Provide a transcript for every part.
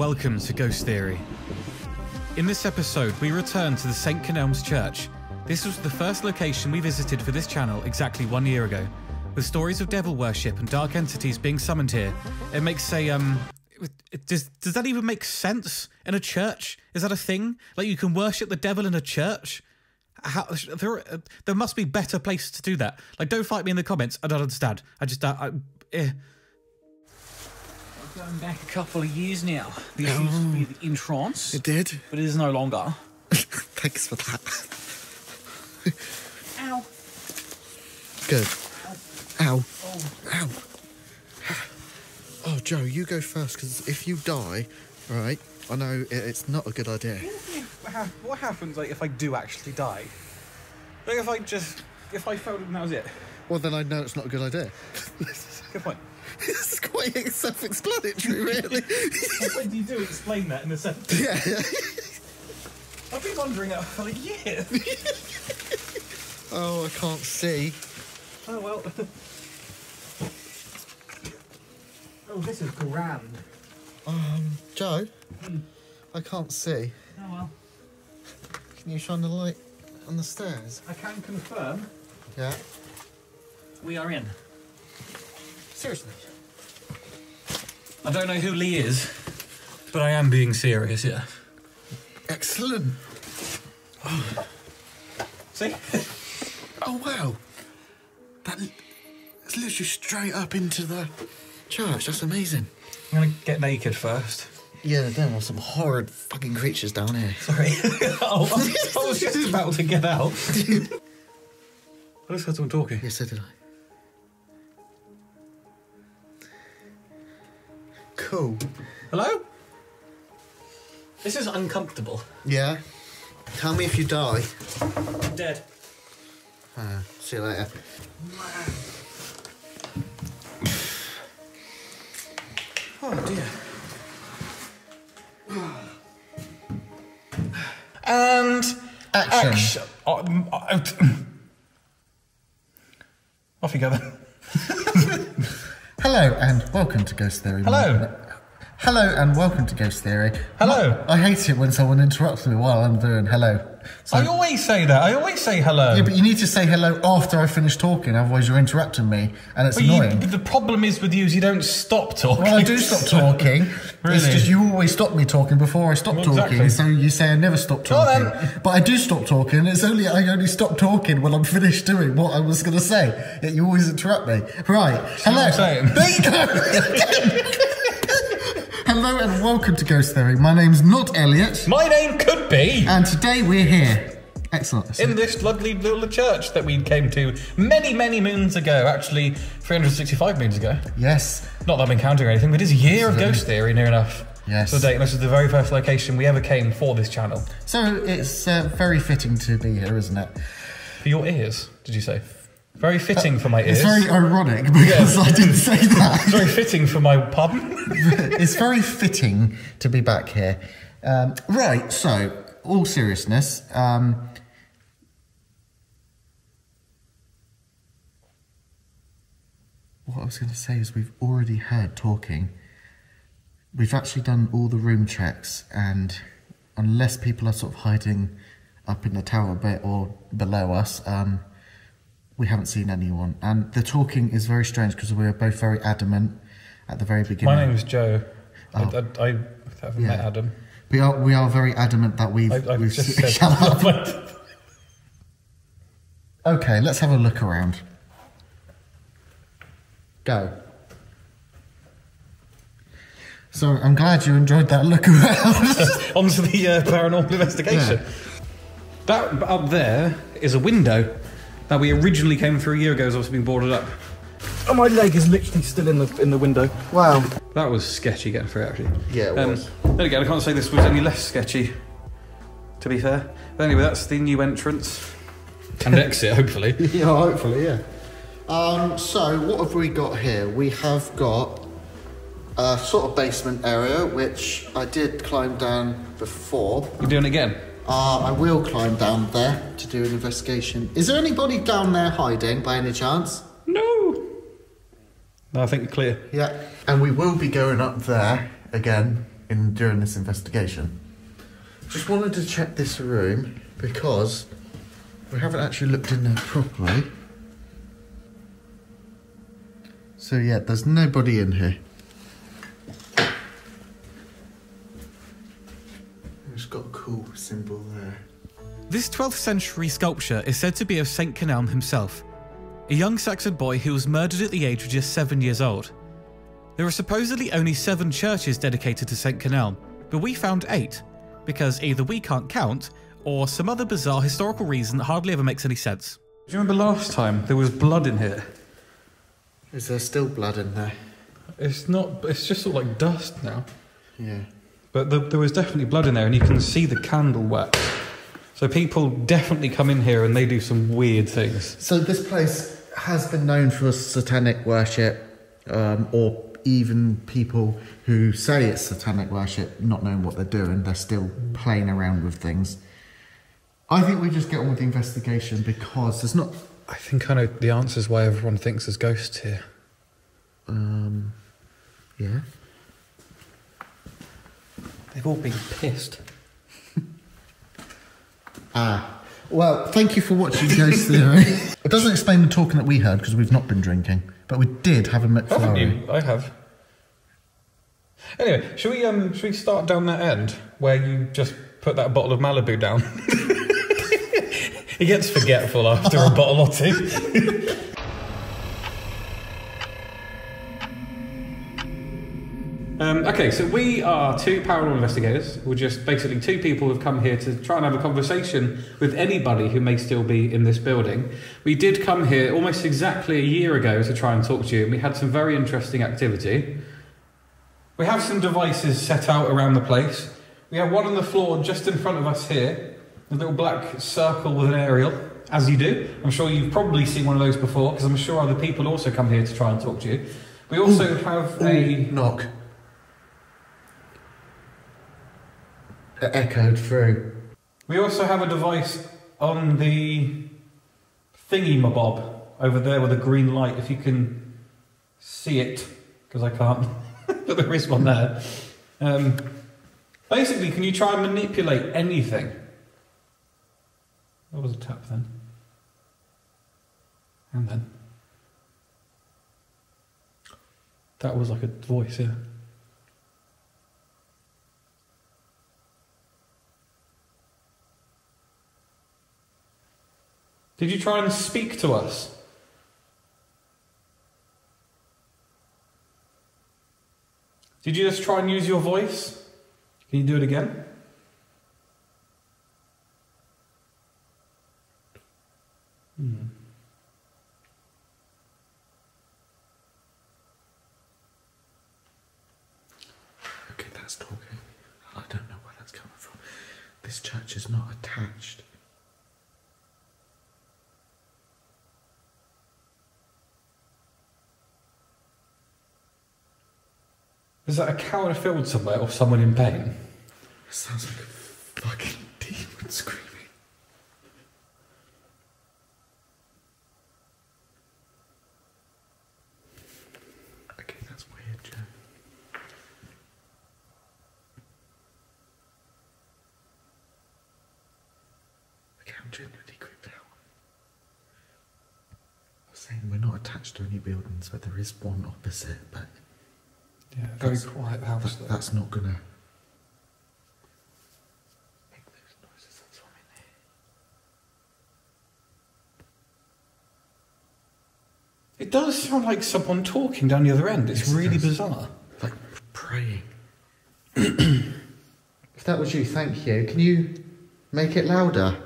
welcome to Ghost Theory. In this episode, we return to the St. Kenelm's Church. This was the first location we visited for this channel exactly one year ago. With stories of devil worship and dark entities being summoned here, it makes a, um. Does, does that even make sense in a church? Is that a thing? Like you can worship the devil in a church? How, there, there must be better places to do that. Like, don't fight me in the comments. I don't understand. I just, uh, I, eh. Going back a couple of years now. This used to be the entrance, It did. but it is no longer. Thanks for that. Ow. Good. Oh. Ow. Oh. Ow. Oh, Joe, you go first because if you die, right, I know it's not a good idea. What happens like if I do actually die? Like if I just if I failed and that was it. Well, then I know it's not a good idea. Good point. This is quite self-explanatory, really. when do you do explain that in a sentence? yeah. I've been wondering that for. Oh, I can't see. oh well. oh, this is grand. Um, Joe, I can't see. Oh well. Can you shine the light on the stairs? I can confirm Yeah. we are in. Seriously. I don't know who Lee is, but I am being serious. Yeah. Excellent. See? Oh wow. That it's literally straight up into the church. That's amazing. I'm gonna get naked first. Yeah, there are some horrid fucking creatures down here. Sorry. oh, I I was just about to get out. I just heard someone talking. Yes, so did I. Cool. Hello? This is uncomfortable. Yeah. Tell me if you die. I'm dead. Uh, see you later. Oh dear. And Action. action. Um, uh, Off you go then. Hello and welcome to Ghost Theory. Hello. Hello and welcome to Ghost Theory. Hello. I hate it when someone interrupts me while I'm doing hello. So, I always say that. I always say hello. yeah, but you need to say hello after I finish talking, otherwise you're interrupting me, and it's But you- annoying. the problem is with you is you don't stop talking. Well, I do stop talking. really? It's just you always stop me talking before I stop Well, talking. exactly. So you say I never stop talking, then. but I do stop talking. It's only I only stop talking when I'm finished doing what I was going to say. Yet you always interrupt me. Right? Hello. what I'm saying. There you go. Hello and welcome to Ghost Theory. My name's not Elliot, My name could be and today we're here. Excellent. in this lovely little church that we came to many, many moons ago. Actually, 365 moons ago. yes. Not that I've been counting or anything, but it is a year of ghost theory near enough. Yes. To date, and this is the very first location we ever came for this channel. So it's uh, very fitting to be here, isn't it? For your ears, did you say? Very fitting for my ears. It's very ironic because I didn't say that. It's very fitting for my pardon. it's very fitting to be back here. Um, right, so, all seriousness, um, what I was going to say is we've already heard talking. We've actually done all the room checks, and unless people are sort of hiding up in the tower bit or below us, um, we haven't seen anyone. And the talking is very strange because we were both very adamant at the very beginning. my name is Joe. I, Oh. I, I haven't met Adam. We are we are very adamant that we've, I, we've just said. Okay, let's have a look around. Go. So I'm glad you enjoyed that look around. Onto the uh, paranormal investigation. That up there is a window that we originally came through a year ago. Has obviously been boarded up. Oh, my leg is literally still in the in the window. wow. That was sketchy getting through, actually. Yeah, it Um, was. Then again, I can't say this was any less sketchy, to be fair. But anyway, that's the new entrance and exit, hopefully. Yeah, hopefully, yeah. Um, so what have we got here? We have got a sort of basement area, which I did climb down before. You're doing it again? Uh, I will climb down there to do an investigation. Is there anybody down there hiding by any chance? No. No, I think you're clear. Yeah. And we will be going up there again in during this investigation. Just wanted to check this room because we haven't actually looked in there properly. So yeah, there's nobody in here. It's got a cool symbol there. This 12th century sculpture is said to be of St. Kenelm himself, a young Saxon boy who was murdered at the age of just seven years old. There are supposedly only seven churches dedicated to St. Kenelm, but we found eight, because either we can't count, or some other bizarre historical reason that hardly ever makes any sense. Do you remember last time there was blood in here? Is there still blood in there? It's not. It's just sort of like dust now. Yeah. But the, there was definitely blood in there, and you can see the candle wax. So people definitely come in here and they do some weird things. So this place has been known for satanic worship, um, or even people who say it's satanic worship, not knowing what they're doing, they're still playing around with things. I think we just get on with the investigation because there's not. I think I know the answers why everyone thinks there's ghosts here. Um, yeah. They've all been pissed. Ah. Well, thank you for watching Ghost Theory. it doesn't explain the talking that we heard because we've not been drinking, but we did have a Haven't McFlurry. you? I have. Anyway, should we um should we start down that end where you just put that bottle of Malibu down? he gets forgetful after a bottle or two. Um, okay, so we are two paranormal investigators. We're just basically two people who've come here to try and have a conversation with anybody who may still be in this building. We did come here almost exactly a year ago to try and talk to you, and we had some very interesting activity. We have some devices set out around the place. We have one on the floor just in front of us here, a little black circle with an aerial, as you do. I'm sure you've probably seen one of those before, because I'm sure other people also come here to try and talk to you. We also have a. knock. Echoed through. We also have a device on the thingy mabob over there with a green light, if you can see it, because I can't, but there is one there. Um, basically, can you try and manipulate anything? That was a tap then. And then. That was like a voice, yeah. Did you try and speak to us? Did you just try and use your voice? Can you do it again? Hmm. Okay, that's talking. I don't know where that's coming from. This church is not attached. Is that a cow in a field somewhere or someone in pain? It sounds like a fucking demon screaming. Okay, that's weird, Joe. Okay, I'm genuinely creeped out. I was saying we're not attached to any buildings, but there is one opposite, but Yeah, very That's- quiet house. that, that's not gonna make those noises. That's what I mean. It does sound like someone talking down the other end. It's Yes, really does. bizarre. like praying. if that was you, thank you. Can you make it louder?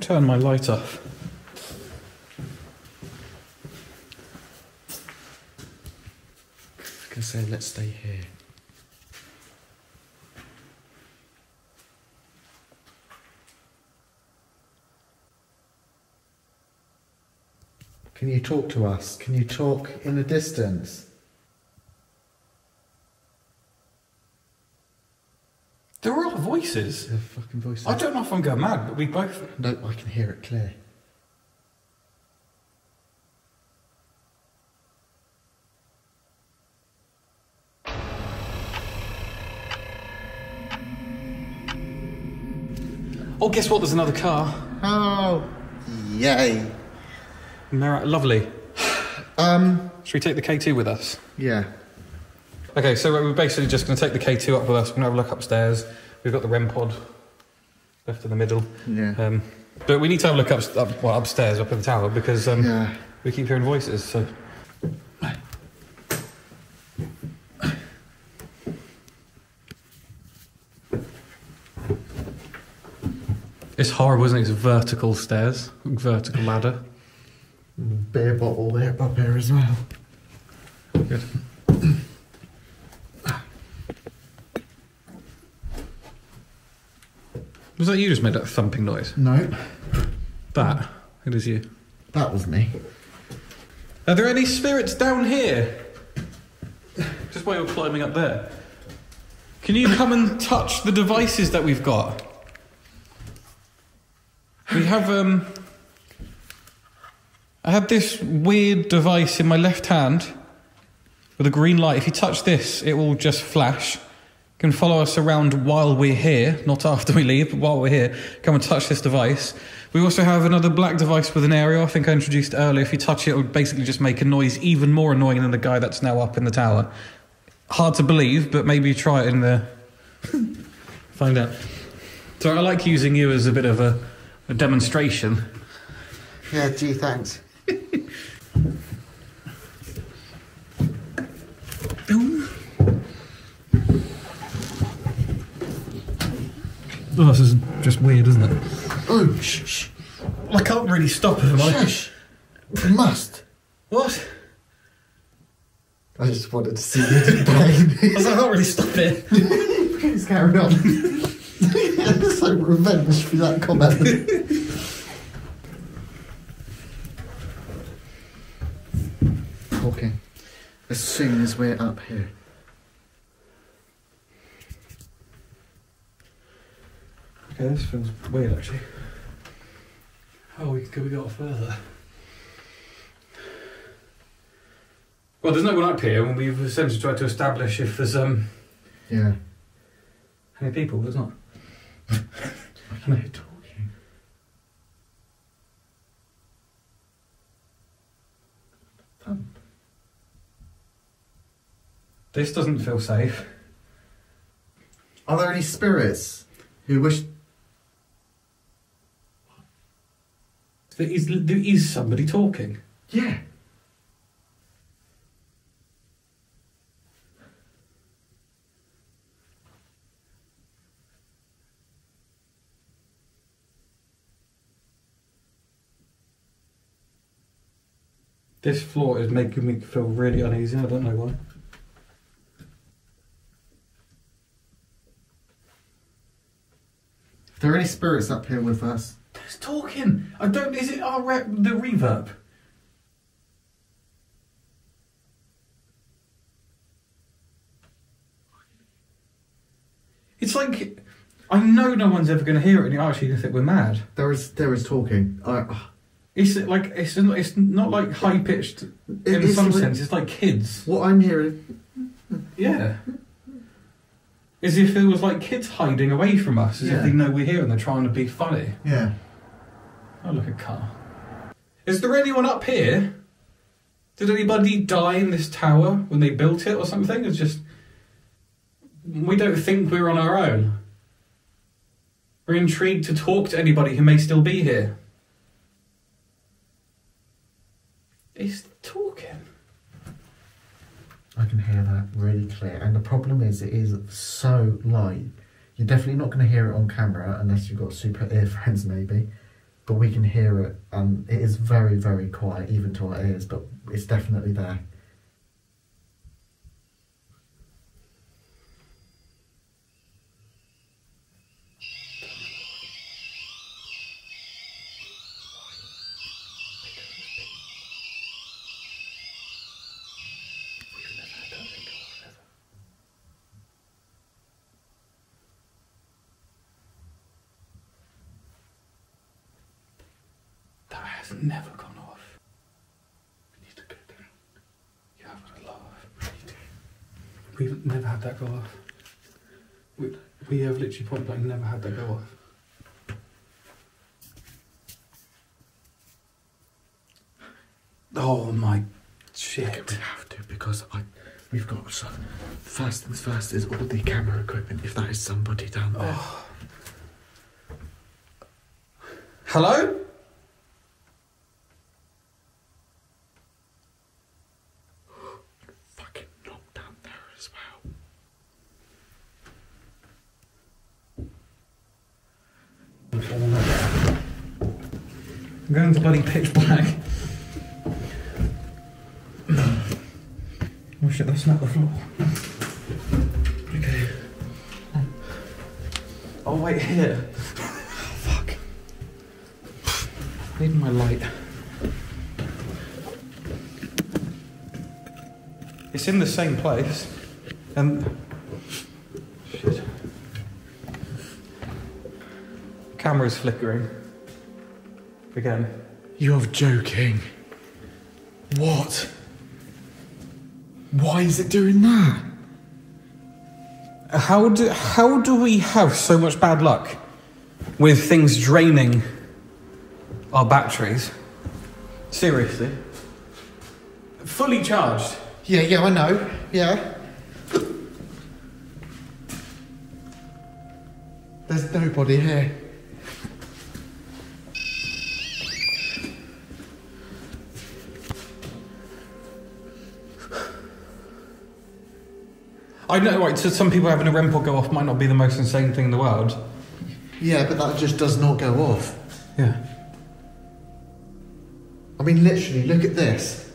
Turn my light off. I can say, let's stay here. Can you talk to us? Can you talk in the distance? There are all voices. They're fucking voices. I don't know if I'm going mad, but we both. No, I can hear it clear. Oh, guess what? There's another car. Oh, yay. Mara, lovely. Um, Should we take the K2 with us? Yeah. Okay, so we're basically just going to take the K2 up with us. We're going to have a look upstairs. We've got the REM pod left in the middle. Yeah. Um, but we need to have a look up, up well, upstairs, up in the tower, because um, Yeah. we keep hearing voices. So it's horrible, isn't it? It's vertical stairs, vertical ladder. Beer bottle there up here as well. Good. Was that you just made that thumping noise? No, That. It is you. that was me. Are there any spirits down here? Just while you're climbing up there. Can you come and touch the devices that we've got? We have um I have this weird device in my left hand with a green light. If you touch this, it will just flash. Can follow us around while we're here, not after we leave, but while we're here. Come and touch this device. We also have another black device with an aerial. I think I introduced earlier. If you touch it, it will basically just make a noise even more annoying than the guy that's now up in the tower. Hard to believe, but maybe try it in the. Find out. So I like using you as a bit of a, a demonstration. Yeah, gee, thanks. Oh, this is just weird, isn't it? Oh, shh, shh. I can't really stop it, am I? Shush. You must. What? I just wanted to see you brain. I can't really stop it. Please carry on. so revenge for that comment. Talking. As soon as we're up here. Okay, this feels weird actually. Oh, we, could we go further? Well, there's no one up here, and we've essentially tried to establish if there's um Yeah. any people. There's not. I talking. Thump. This doesn't feel safe. Are there any spirits who wish There is, there is somebody talking. Yeah. This floor is making me feel really uneasy. I don't know why. Are there are any spirits up here with us? There's talking. I don't. Is it our re- the reverb? It's like I know no one's ever going to hear it, and you're actually going to think we're mad. There is there is talking. I, uh, It's like it's it's not like high pitched in is some like- sense. It's like kids. what I'm hearing. Yeah. As if it was like kids hiding away from us, as Yeah. if they know we're here and they're trying to be funny. Yeah. Oh, look, a car. Is there anyone up here? Did anybody die in this tower when they built it or something? It's just. We don't think we're on our own. We're intrigued to talk to anybody who may still be here. It's talking. I can hear that really clear. And the problem is, it is so light. You're definitely not going to hear it on camera unless you've got super earphones, maybe. But we can hear it, and it is very, very quiet, even to our ears. But it's definitely there. never gone off. We need to go down. You have a laugh. We We've never had that go off. We, we have literally point blank never had that go off. Oh my shit. We have to because I we've got so first things first is all the camera equipment if that is somebody down there. Oh. Hello? Bloody pitch black. Oh shit, that's not the floor. Okay. Oh wait, here. Fuck. Need my light. It's in the same place. And shit. Camera's flickering. Again. You're joking. What? Why is it doing that? How do how do we have so much bad luck with things draining our batteries? Seriously. Fully charged. Yeah, yeah, I know. Yeah. There's nobody here. I know, right, so some people having a REM pod go off might not be the most insane thing in the world. Yeah, but that just does not go off. Yeah. I mean, literally, look at this.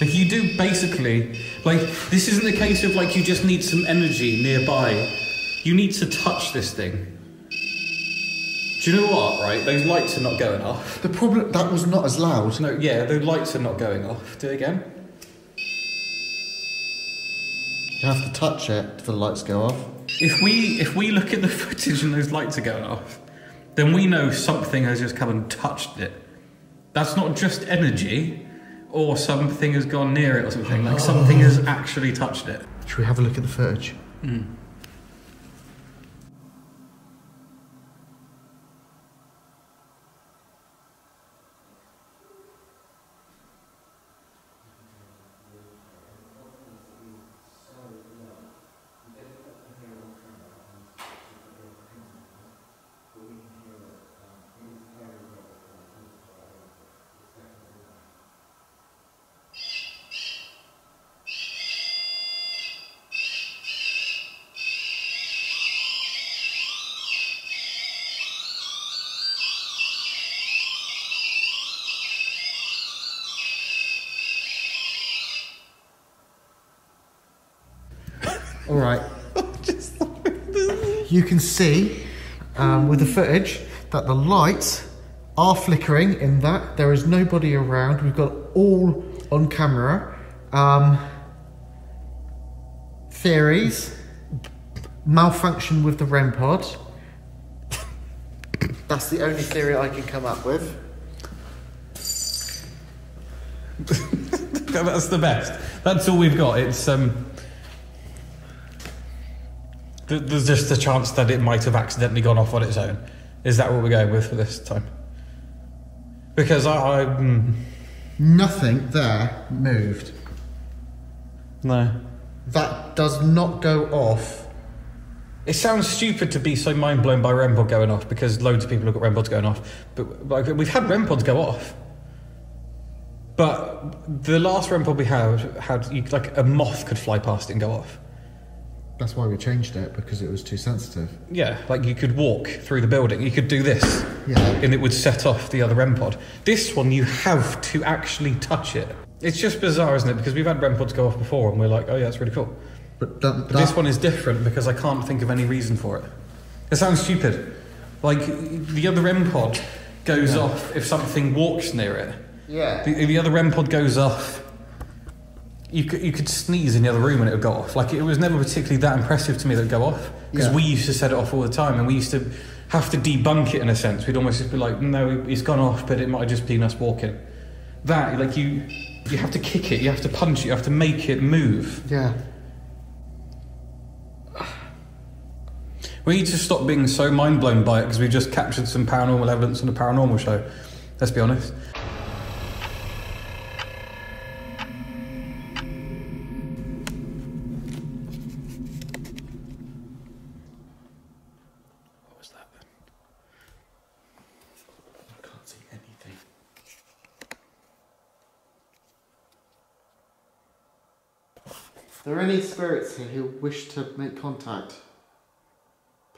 Like you do basically like this isn't a case of like you just need some energy nearby. You need to touch this thing. Do you know what, right? Those lights are not going off. The problem that was not as loud. No, yeah, the lights are not going off. Do it again. Touch it for the lights go off. If we if we look at the footage and those lights are going off, then we know something has just come and touched it. That's not just energy, or something has gone near it or something. Like something has oh. actually touched it. Should we have a look at the footage? Hmm. All right. you can see um, with the footage that the lights are flickering in that there is nobody around. We've got all on camera. Um, theories malfunction with the REM pod. That's the only theory I can come up with. That's the best. That's all we've got. It's um. Th- There's just a chance that it might have accidentally gone off on its own. Is that what we're going with for this time? Because I, I mm, Nothing there moved. no. That does not go off. It sounds stupid to be so mind blown by REM pod going off because loads of people have got REM pods going off. But like, we've had REM pods go off. But the last REM pod we had had like a moth could fly past it and go off. That's why we changed it because it was too sensitive. Yeah, like you could walk through the building. You could do this, Yeah. and it would set off the other REM pod. This one, you have to actually touch it. It's just bizarre, isn't it? Because we've had REM pods go off before, and we're like, oh yeah, that's really cool. But, that, But that- this one is different because I can't think of any reason for it. It sounds stupid. Like the other REM pod goes off if something walks near it. Yeah. The, the other REM pod goes off. You could, you could sneeze in the other room and it would go off. Like it was never particularly that impressive to me that it would go off because Yeah. we used to set it off all the time and we used to have to debunk it in a sense. We'd almost just be like, no, it's gone off, but it might have just been us walking. That like you, you have to kick it, you have to punch it, you have to make it move. Yeah. We need to stop being so mind blown by it because we've just captured some paranormal evidence on a paranormal show. Let's be honest. What was that then? I can't see anything. If there are any spirits here who wish to make contact,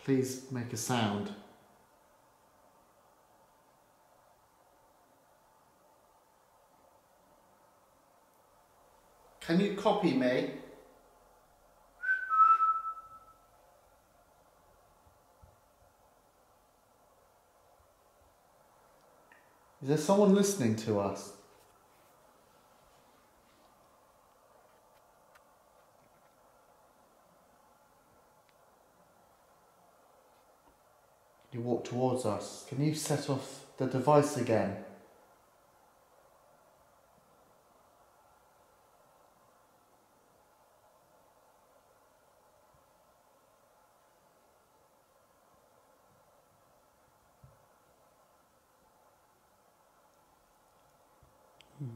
please make a sound. Can you copy me? Is there someone listening to us? You walk towards us. Can you set off the device again? Hmm.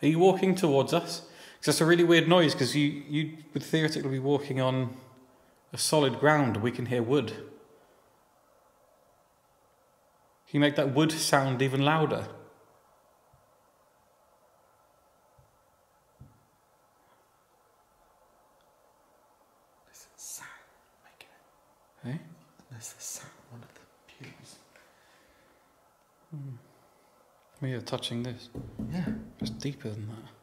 Are you walking towards us? Because that's a really weird noise. Because you you would theoretically be walking on a solid ground. We can hear wood. Can you make that wood sound even louder? There's a sound making it. Eh? There's a sound one of the pews. We are touching this. Yeah. It's deeper than that.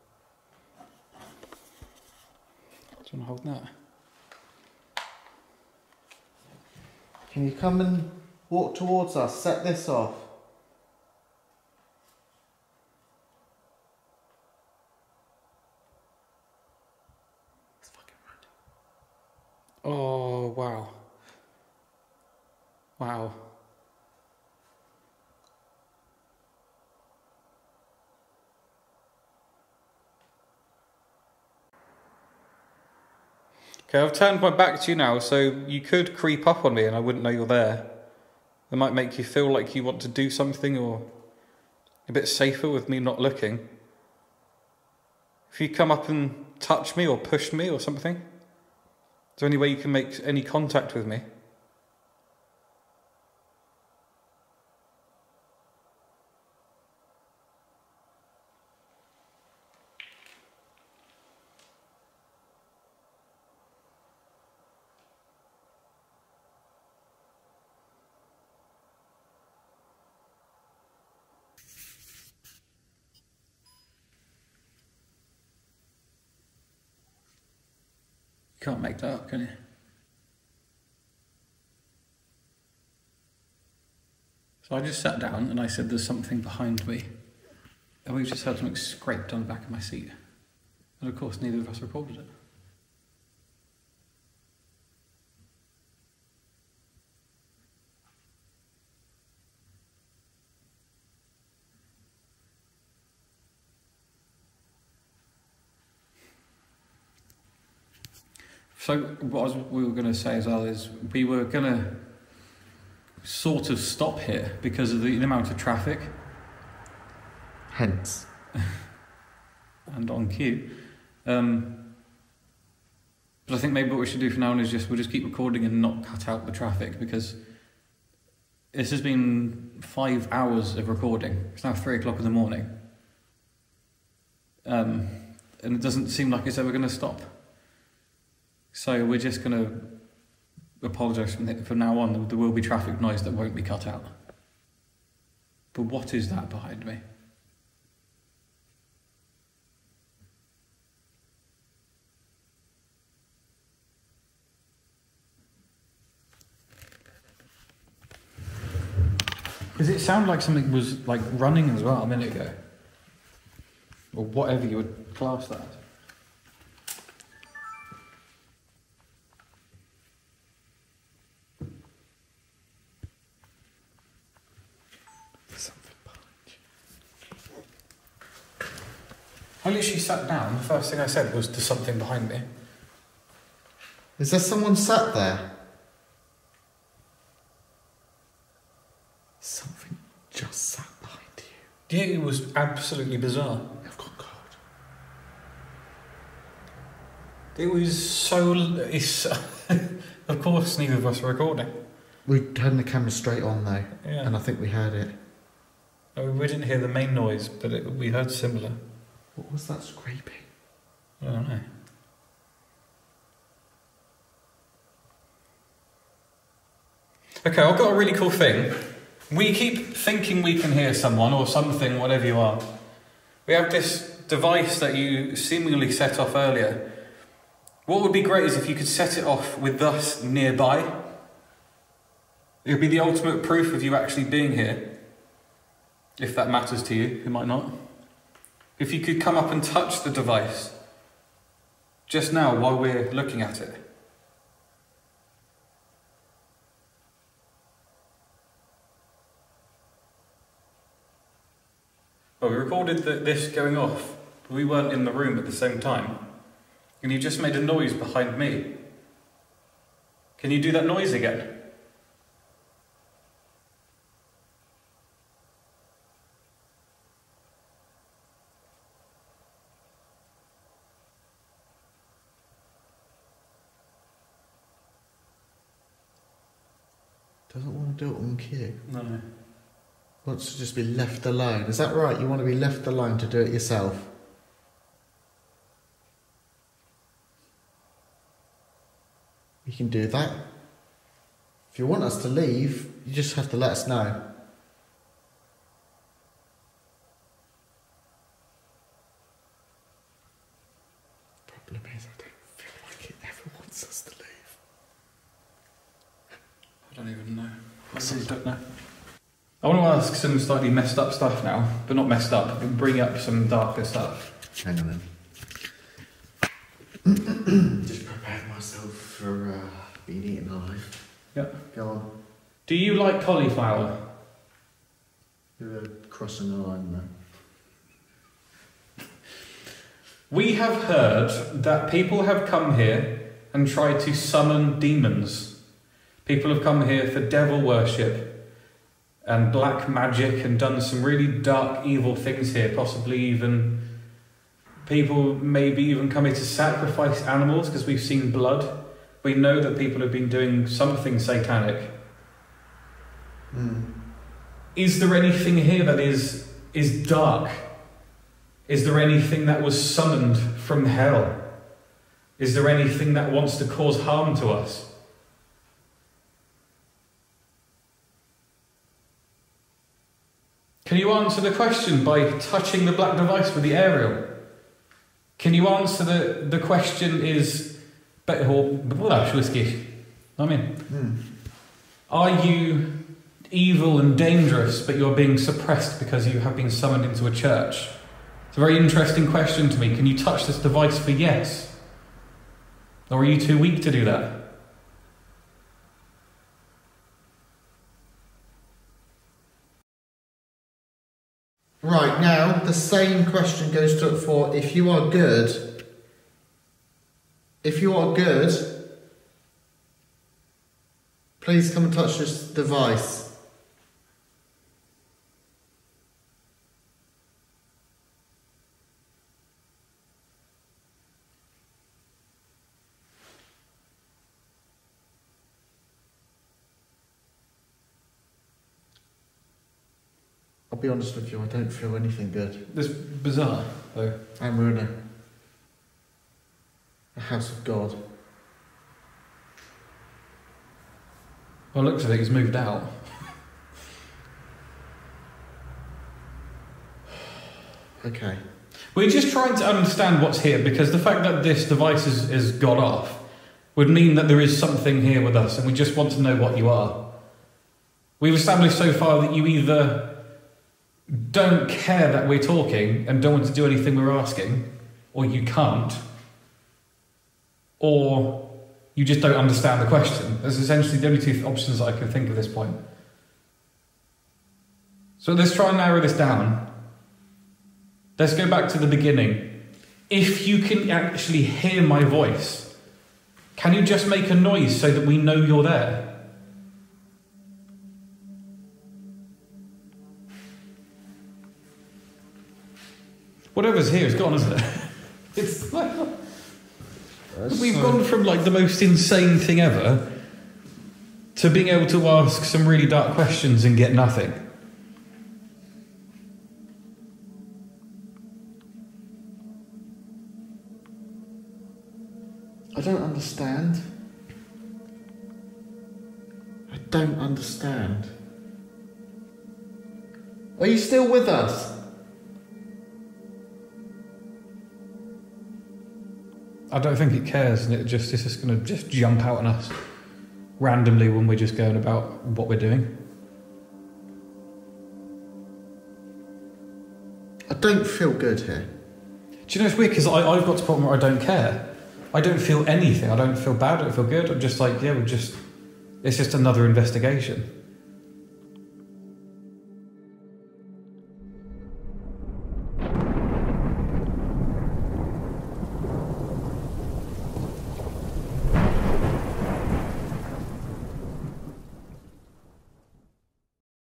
Do you want to hold that? Can you come and walk towards us? Set this off. It's fucking random. Oh wow! Wow! Okay, I've turned my back to you now, so you could creep up on me and I wouldn't know you're there. It might make you feel like you want to do something or a bit safer with me not looking. If you come up and touch me or push me or something, is there any way you can make any contact with me? Make that up, can you? So I just sat down and I said, There's something behind me. And we've just heard something scraped on the back of my seat. And of course, neither of us reported it. So what I was, we were going to say as well is we were going to sort of stop here because of the, the amount of traffic Hence. and on cue. Um, but I think maybe what we should do for now is just we'll just keep recording and not cut out the traffic because this has been five hours of recording. It's now three o'clock in the morning, um, and it doesn't seem like it's ever going to stop. So we're just going to apologise from, from now on. There will be traffic noise that won't be cut out. But what is that behind me? Does it sound like something was like running as well a minute ago? Or whatever you would class that. Literally sat down. The first thing I said was, "There's something behind me." Is there someone sat there? Something just sat behind you. Yeah, it was absolutely bizarre. I've got cold. It was so. It's, of course, neither of us are recording. We turned the camera straight on though, Yeah. and I think we heard it. We didn't hear the main noise, but it, we heard similar. What was that scraping? I don't know. Okay, I've got a really cool thing. We keep thinking we can hear someone or something, whatever you are. We have this device that you seemingly set off earlier. What would be great is if you could set it off with us nearby. It would be the ultimate proof of you actually being here. If that matters to you, it might not. If you could come up and touch the device just now while we're looking at it. Well, we recorded the, this going off, but we weren't in the room at the same time. And you just made a noise behind me. Can you do that noise again? Doesn't want to do it on cue. No. Wants to just be left alone. Is that right? You want to be left alone to do it yourself? You can do that. If you want us to leave, you just have to let us know. Problem is, I don't feel like it ever wants us to leave. I don't even know. I really don't know. I want to ask some slightly messed up stuff now, but not messed up, but bring up some darker stuff. Hang on then. Just prepared myself for uh, being eaten alive. Yep. Go on. Do you like cauliflower? You're crossing the line there. We have heard that people have come here and tried to summon demons. People have come here for devil worship and black magic and done some really dark, evil things here, possibly even. People maybe even come here to sacrifice animals because we've seen blood. We know that people have been doing something satanic. Hmm. Is there anything here that is is dark? Is there anything that was summoned from hell? Is there anything that wants to cause harm to us? Can you answer the question by touching the black device with the aerial? Can you answer the, the question is better whiskey? I mean, hmm. are you evil and dangerous, but you're being suppressed because you have been summoned into a church? It's a very interesting question to me. Can you touch this device for yes? Or are you too weak to do that? Right, now the same question goes to it for if you are good. If you are good, please come and touch this device. Be honest with you, I don't feel anything good. It's bizarre, though. And we're in a, a house of God. Well, looks of it, he's moved out. Okay. We're just trying to understand what's here because the fact that this device is, is got off would mean that there is something here with us and we just want to know what you are. We've established so far that you either don't care that we're talking and don't want to do anything we're asking, or you can't, or you just don't understand the question. That's essentially the only two options I can think of at this point. So let's try and narrow this down. Let's go back to the beginning. If you can actually hear my voice, Can you just make a noise so that we know you're there? Whatever's here is gone, isn't it? It's like we've gone from like the most insane thing ever to being able to ask some really dark questions and get nothing. I don't understand. I don't understand. Are you still with us? I don't think it cares, and it just it's just going to just jump out on us randomly when we're just going about what we're doing. I don't feel good here. Do you know it's weird because I've got to the point where I don't care. I don't feel anything. I don't feel bad. I don't feel good. I'm just like, yeah, we're just. It's just another investigation.